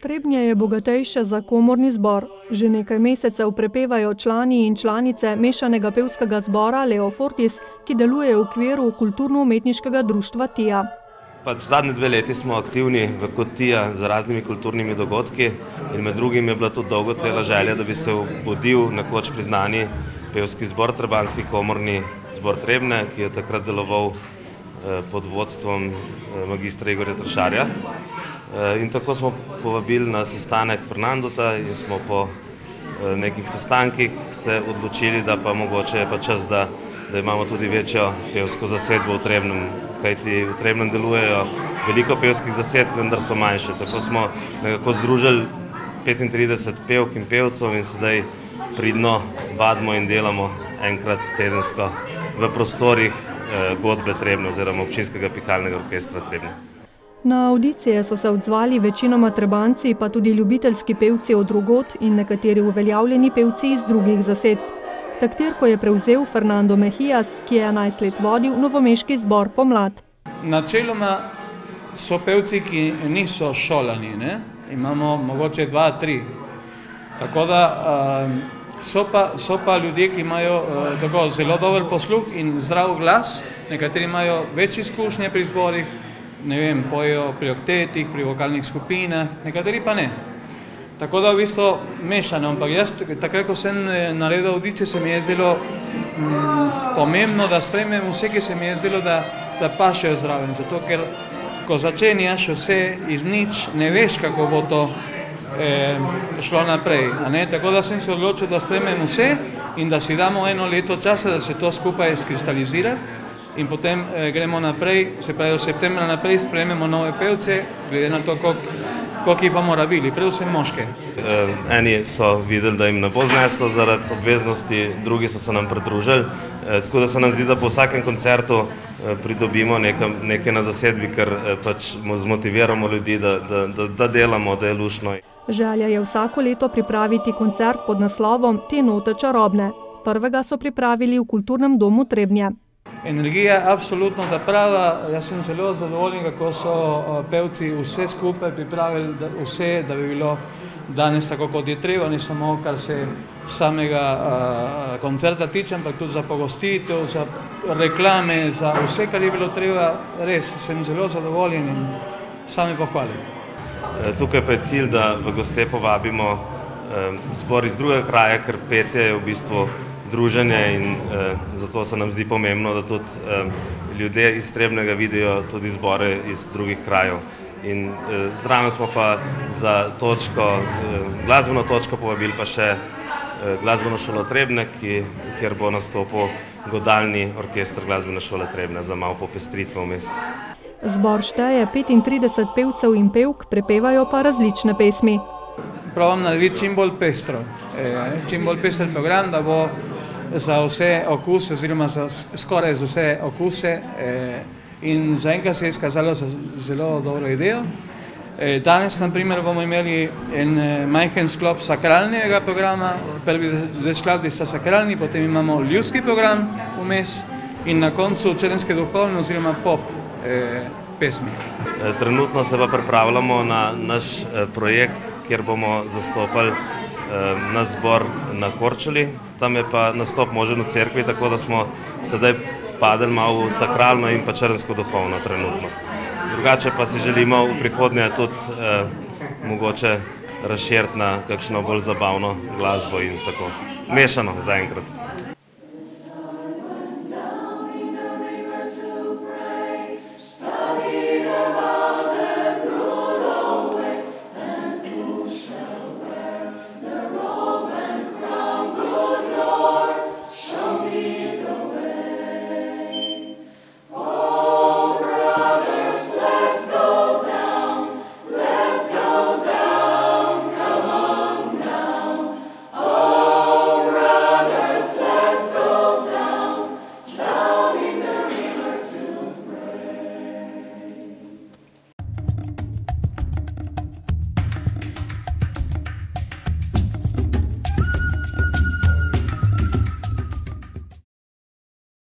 Trebnje je bogatejše za komorni zbor. Že nekaj mesecev prepevajo člani in članice mešanega pevskega zbora Leo Fortis, ki deluje v okviru kulturno-umetniškega društva TIA. Pač zadnje dve leti smo aktivni v kot TIA z raznimi kulturnimi dogodki in med drugim je bila tudi dolgo tela želja, da bi se obudil nekoč priznani pevski zbor, Trebanski komorni zbor Trebne, ki je takrat deloval pod vodstvom magistra Igorja Tršarja. In tako smo povabili na sestanek Fernandota in smo po nekih sestankih se odločili, da pa mogoče je pa čas, da, da imamo tudi večjo pevsko zasedbo v Trebnem, kajti v Trebnem delujejo veliko pevskih zasedb, vendar so manjše. Tako smo nekako združili 35 pevk in pevcev in sedaj pridno vadimo in delamo enkrat tedensko v prostorih godbe Trebne oziroma občinskega pihalnega orkestra Trebne. Na audicije so se odzvali večinoma Trebanci, pa tudi ljubiteljski pevci od drugod in nekateri uveljavljeni pevci iz drugih zasedb. Taktirko je prevzel Fernando Mejijas, ki je enajst let vodil novomeški zbor Pomlad. Načeloma so pevci, ki niso šolani, ne? imamo mogoče dva, tri. Tako da so pa, so pa ljudje, ki imajo tako zelo dober posluh in zdrav glas, nekateri imajo več izkušnje pri zborih, ne vem, pojejo pri oktetih, pri vokalnih skupinah, nekateri pa ne. Tako da v bistvu mešano, ampak jaz takrat, ko sem naredil avdicije, se mi je zdelo pomembno, da sprejmem vse, ki se mi je zdelo, da, da pašejo zraven, zato ker ko začenjaš vse iz nič, ne veš, kako bo to šlo naprej, tako da sem se odločil, da sprejmem vse in da si damo eno leto časa, da se to skupaj skristalizira in potem gremo naprej, se pravi od septembra naprej sprejmemo nove pevce, glede na to, koliko, koliko jih bomo rabili, predvsem moške. Eni so videli, da jim ne bo zneslo zaradi obveznosti, drugi so se nam pridružili, tako da se nam zdi, da po vsakem koncertu pridobimo nekaj, nekaj na zasedbi, ker pač zmotiviramo ljudi, da, da, da, da delamo, da je luštno. Želja je vsako leto pripraviti koncert pod naslovom Te note čarobne. Prvega so pripravili v Kulturnem domu Trebnje. Energija je absolutno ta prava, jaz sem zelo zadovoljen, kako so pevci vse skupaj pripravili, vse, da bi bilo danes tako, kot je treba, ne samo kar se samega koncerta tiče, ampak tudi za pogostitev, za reklame, za vse, kar je bilo treba, res sem zelo zadovoljen in same pohvale. Tukaj pa je cilj, da v goste povabimo zbor iz drugega kraja, ker petje je v bistvu druženje in zato se nam zdi pomembno, da tudi ljudje iz Trebnjega vidijo tudi zbore iz drugih krajev. In zraven smo pa za točko, glasbeno točko povabili pa še Glasbeno šolo Trebnje, ki, kjer bo nastopil godalni orkester Glasbene šole Trebnje za malo popestritve vmes. Zbor šteje petintrideset pevcev in pevk, prepevajo pa različne pesmi. Probam narediti čim bolj pestro, čim bolj pester program, da bo za vse okuse oziroma za skoraj za vse okuse in zaenkrat se je izkazalo za zelo dobro idejo. Danes na primer bomo imeli en majhen sklop sakralnega programa, prvi dve skladbi sta sakralni, potem imamo ljudski program vmes in na koncu črnske duhovne oziroma pop pesmi. Trenutno se pa pripravljamo na naš projekt, kjer bomo zastopali naš zbor na Korčuli, tam je pa nastop možen v cerkvi, tako da smo sedaj padli malo v sakralno in pa črnsko duhovno trenutno. Drugače pa si želimo v prihodnje tudi mogoče razširiti na kakšno bolj zabavno glasbo in tako. Mešano zaenkrat.